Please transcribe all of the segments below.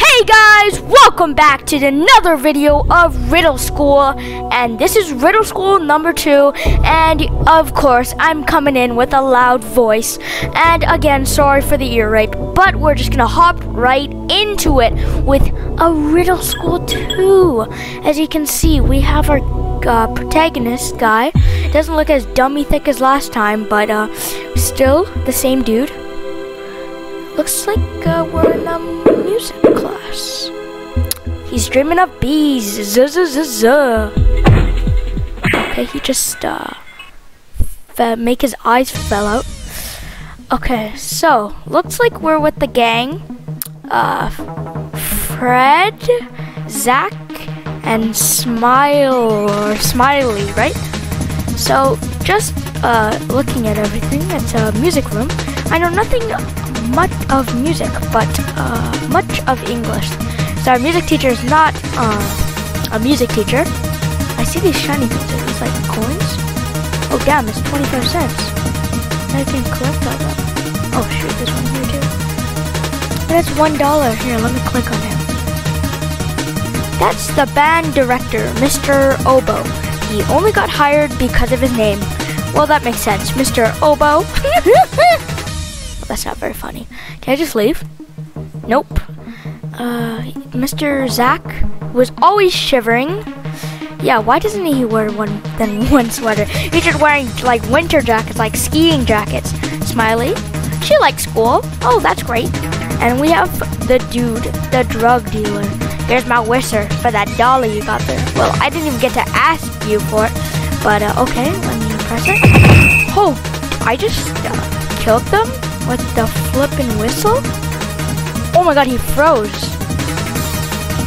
Hey guys, welcome back to another video of Riddle School, and this is Riddle School number two, and of course, I'm coming in with a loud voice, and again, sorry for the ear rape, but we're just gonna hop right into it with a Riddle School 2. As you can see, we have our uh, protagonist guy, doesn't look as dummy thick as last time, but uh, still the same dude. Looks like uh, we're in a music class. He's dreaming of bees. Z -z -z -z. Okay, he just uh, make his eyes fell out. Okay, so looks like we're with the gang. Uh, Fred, Zach, and Smile or Smiley, right? So just uh, looking at everything, it's a music room. I know nothing much of music, but uh, much of English. So our music teacher is not uh, a music teacher. I see these shiny things. Are these like coins? Oh damn, it's 25 cents. I can collect all them. Oh shoot, there's one here too. That's one dollar. Here, let me click on him. That's the band director, Mr. Oboe. He only got hired because of his name. Well, that makes sense, Mr. Oboe. That's not very funny. Can I just leave? Nope. Uh, Mr. Zach was always shivering. Yeah, why doesn't he wear one then one sweater? He's just wearing like winter jackets, like skiing jackets. Smiley, she likes school. Oh, that's great. And we have the dude, the drug dealer. Here's my whistle for that dollar you got there. Well, I didn't even get to ask you for it, but uh, okay, let me press it. Oh, I just uh, killed them with the flippin' whistle? Oh my god, he froze.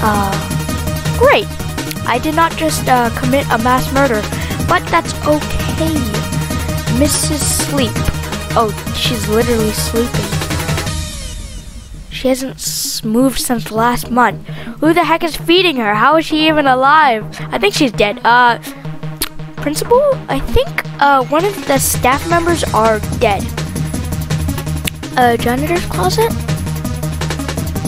Uh, great. I did not just uh, commit a mass murder, but that's okay. Mrs. Sleep. Oh, she's literally sleeping. She hasn't moved since last month. Who the heck is feeding her? How is she even alive? I think she's dead. Uh, principal? I think uh, one of the staff members are dead a janitor's closet?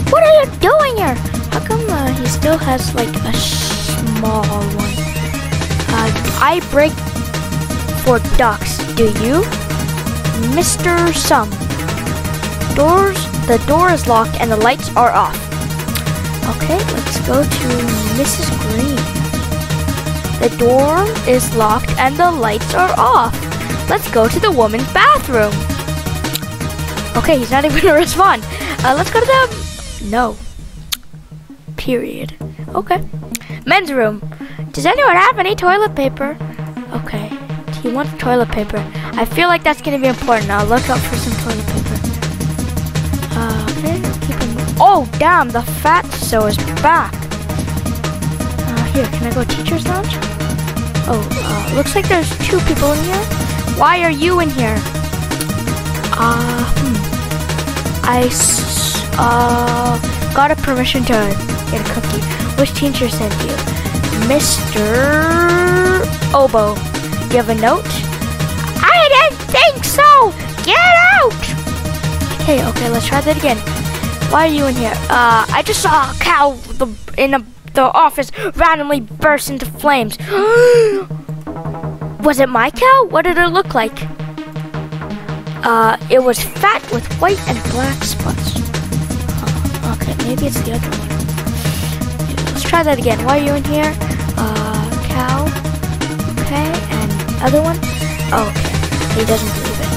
What are you doing here? How come uh, he still has like a small one? Uh, I break for ducks, do you? Mr. Sum. Doors, the door is locked and the lights are off. Okay, let's go to Mrs. Green. The door is locked and the lights are off. Let's go to the woman's bathroom. Okay, he's not even gonna respond. Uh, let's go to the... No. Period. Okay. Men's room. Does anyone have any toilet paper? Okay. He wants toilet paper. I feel like that's gonna be important. I'll look up for some toilet paper. Oh, damn, the fat so is back. Uh, here, can I go teacher's lounge? Oh, uh, looks like there's two people in here. Why are you in here? Uh, hmm. I uh, got a permission to get a cookie. Which teacher sent you? Mr. Oboe. You have a note? I didn't think so! Get out! Hey, okay, let's try that again. Why are you in here? Uh, I just saw a cow the, in a, the office randomly burst into flames. Was it my cow? What did it look like? Uh, it was fat with white and black spots. Okay, maybe it's the other one. Let's try that again. Why are you in here? Uh, cow. Okay, and other one? Okay. He doesn't believe it.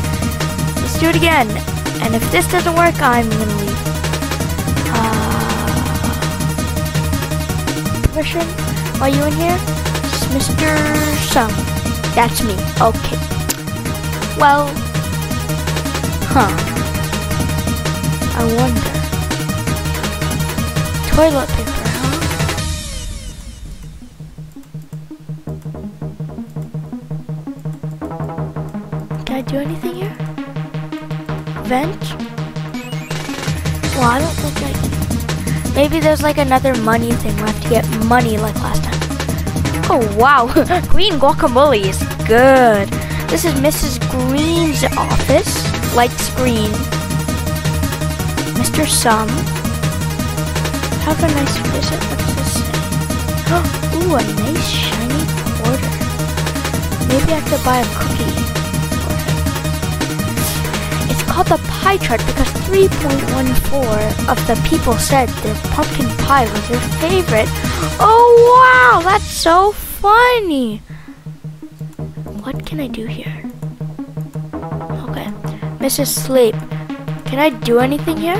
Let's do it again. And if this doesn't work, I'm gonna leave. Uh, are you in here? It's Mr. Sum. That's me. Okay. Well, Huh. I wonder. Toilet paper, huh? Can I do anything? Vent? Well, I don't I can. Maybe there's like another money thing. have to get money like last time. Oh, wow. Green guacamole is good. This is Mrs. Green's office. light screen. Mr. Sum. Have a nice visit. What does this? Ooh, a nice shiny quarter. Maybe I to buy a cookie called the pie chart because 3.14 of the people said their pumpkin pie was their favorite. Oh wow, that's so funny. What can I do here? Okay, Mrs. Sleep. Can I do anything here?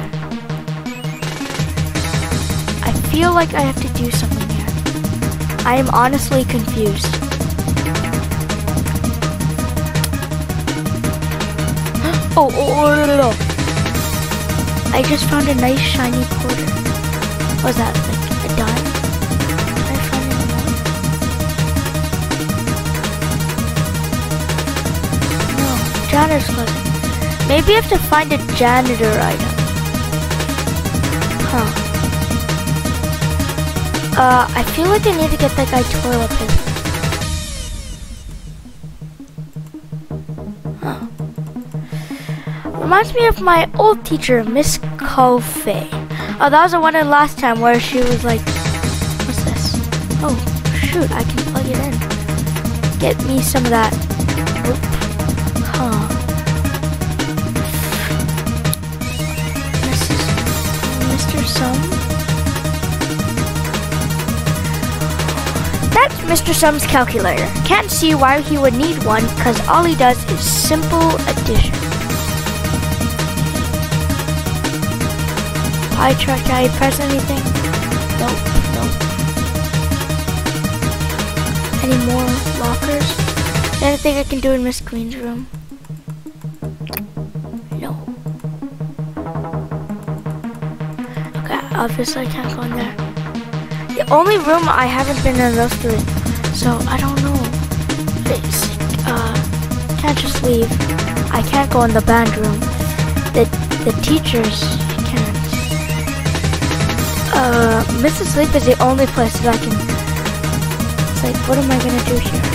I feel like I have to do something here. I am honestly confused. Oh, oh, oh, no, no, no. I just found a nice shiny quarter. Was that, like a dime? I find any more? No, janitor's closet. Maybe I have to find a janitor item. Huh. Uh, I feel like I need to get that guy toilet paper. Reminds me of my old teacher, Miss Kofe. Oh, that was the one in last time where she was like, what's this? Oh, shoot, I can plug it in. Get me some of that. Oop. Huh. Mrs. Mr. Sum? That's Mr. Sum's calculator. Can't see why he would need one because all he does is simple addition. Chart, can I press anything? Nope, nope. Any more lockers? Anything I can do in Miss Queen's room? No. Okay, obviously I can't go in there. The only room I haven't been in those three, so I don't know. Basic, uh, can't just leave. I can't go in the band room. The the teachers can't. Uh, Mrs. Sleep is the only place that I can. It's like, what am I gonna do here?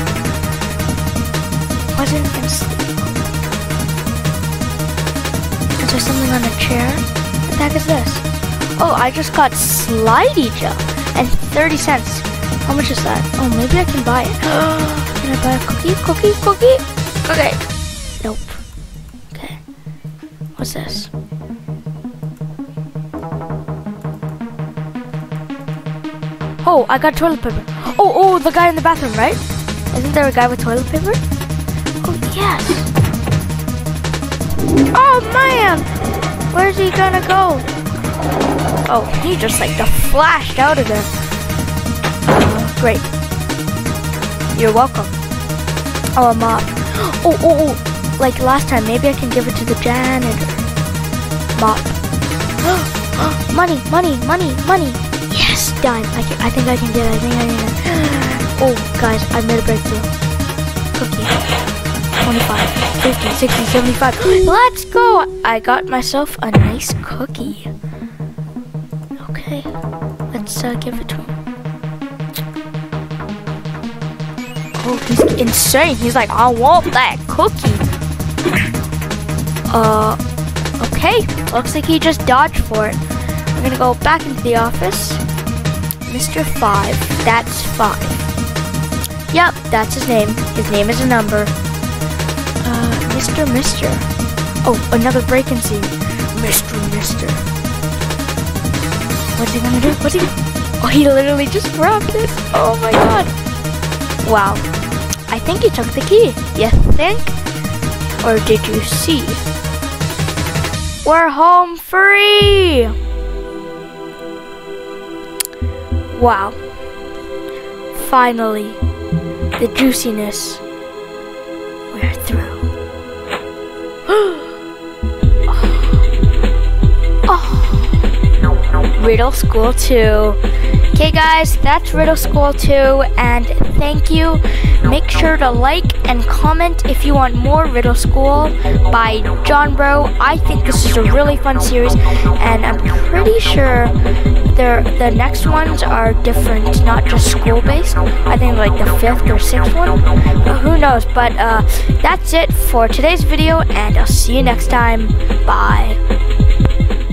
Wasn't gonna sleep. Is there something on a chair? What the heck is this? Oh, I just got slidey gel and 30 cents. How much is that? Oh, maybe I can buy it. can I buy a cookie? Cookie? Cookie? Okay. Nope. Okay. What's this? Oh, I got toilet paper. Oh, oh, the guy in the bathroom, right? Isn't there a guy with toilet paper? Oh, yes. Oh, man. Where's he gonna go? Oh, he just like flashed out of there. Great. You're welcome. Oh, a mop. Oh, oh, oh. Like last time, maybe I can give it to the janitor. Mop. money, money, money, money. Dime. I, can, I think I can get it. I think I can get it. Oh, guys, I made a breakthrough. Cookie. 25, 50, 60, 75. Let's go. I got myself a nice cookie. Okay, let's uh, give it to him. Oh, he's insane. He's like, I want that cookie. Uh, okay. Looks like he just dodged for it. We're gonna go back into the office. Mr. Five. That's five. Yep, that's his name. His name is a number. Uh, Mr. Mister. Oh, another break-in scene. Mr. Mister. What's he gonna do? What's he? Oh, he literally just grabbed it. Oh my god. Wow. I think he took the key. You think? Or did you see? We're home free! Wow. Finally, the juiciness. We're through. Oh. oh. Riddle School 2. Okay guys, that's Riddle School 2 and thank you. Make sure to like and comment if you want more Riddle School by JonBro. I think this is a really fun series and I'm pretty sure the next ones are different, not just school based. I think like the fifth or sixth one. Uh, who knows? But uh, that's it for today's video and I'll see you next time. Bye.